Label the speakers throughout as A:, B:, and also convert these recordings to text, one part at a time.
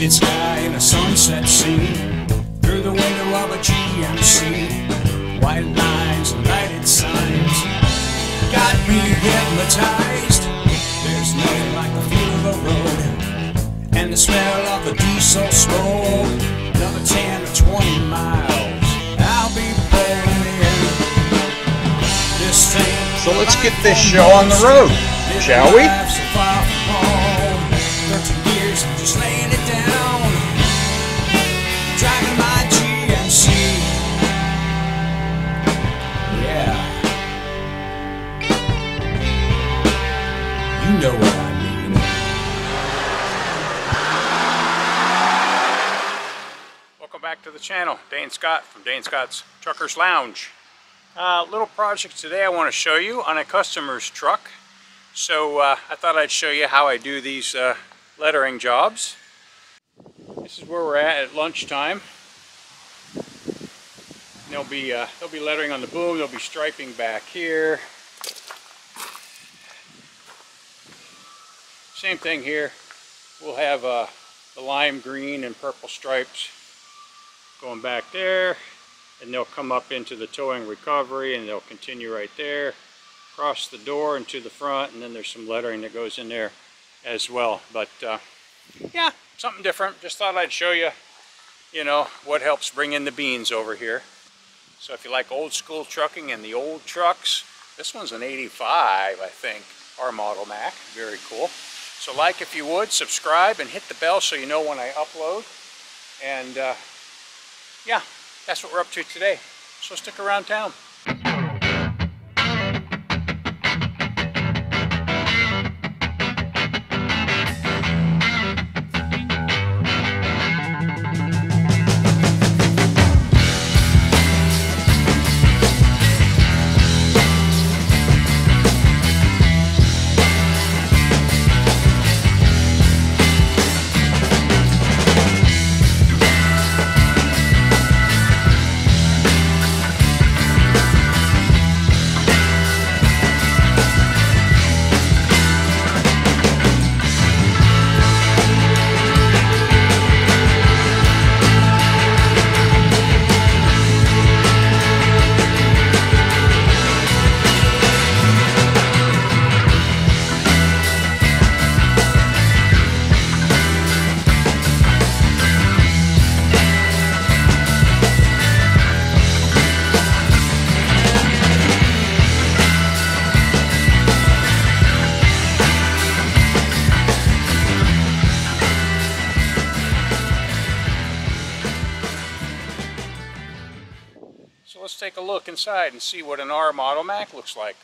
A: painted sky and a sunset scene through the window of a GMC. White lines and lighted signs got me hypnotized. There's nothing like the feel of a road and the smell of the diesel smoke. Another 10 or 20 miles, I'll be. This
B: So let's get this show on the road, shall we?
A: Know what I mean.
C: Welcome back to the channel. Dane Scott from Dane Scott's Truckers Lounge. Uh, little project today I want to show you on a customer's truck. So uh, I thought I'd show you how I do these uh, lettering jobs. This is where we're at at lunchtime. There'll be uh, there'll be lettering on the boom. There'll be striping back here. Same thing here. We'll have uh, the lime green and purple stripes going back there and they'll come up into the towing recovery and they'll continue right there across the door and to the front and then there's some lettering that goes in there as well. But uh, yeah something different. Just thought I'd show you you know what helps bring in the beans over here. So if you like old school trucking and the old trucks this one's an 85 I think R model Mack. Very cool so like if you would subscribe and hit the bell so you know when I upload and uh, yeah, that's what we're up to today. So stick around town. Let's take a look inside and see what an R model Mack looks like.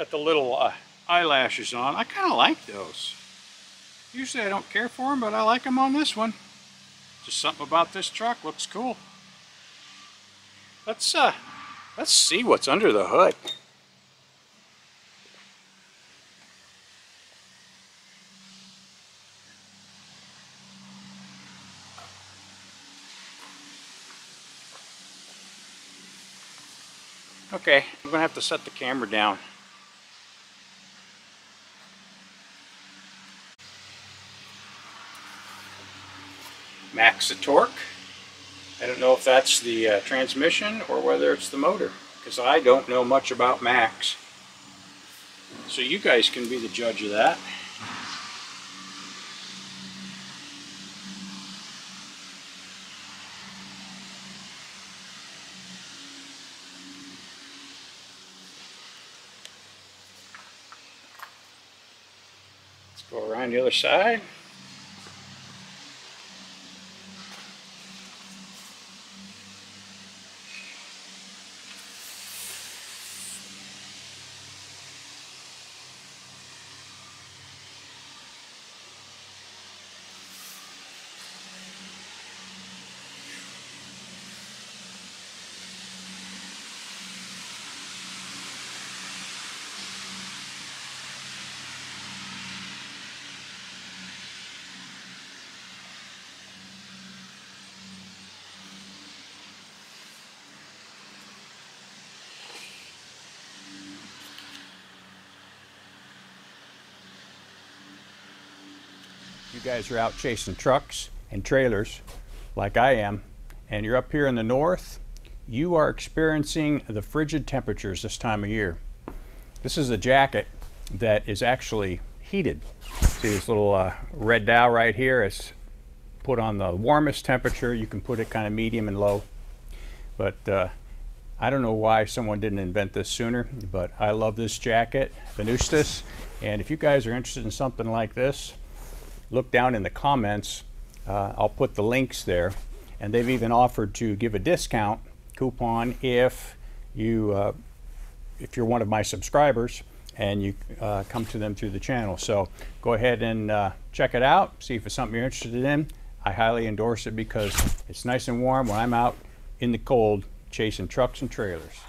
C: Got the little uh, eyelashes on. I kind of like those. Usually I don't care for them, but I like them on this one. Just something about this truck looks cool. Let's uh, let's see what's under the hood. Okay, I'm gonna have to set the camera down. Maxitorque. I don't know if that's the uh, transmission or whether it's the motor because I don't know much about Macks. So you guys can be the judge of that. Let's go around the other side. You guys are out chasing trucks and trailers like I am, and you're up here in the north, you are experiencing the frigid temperatures this time of year. This is a jacket that is actually heated. See this little uh, red dial right here is put on the warmest temperature. You can put it kind of medium and low. But uh, I don't know why someone didn't invent this sooner, but I love this jacket, Venustas. And if you guys are interested in something like this, look down in the comments. Uh, I'll put the links there. And they've even offered to give a discount coupon if you uh, if you're one of my subscribers and you uh, come to them through the channel. So go ahead and uh, check it out. See if it's something you're interested in. I highly endorse it because it's nice and warm when I'm out in the cold chasing trucks and trailers.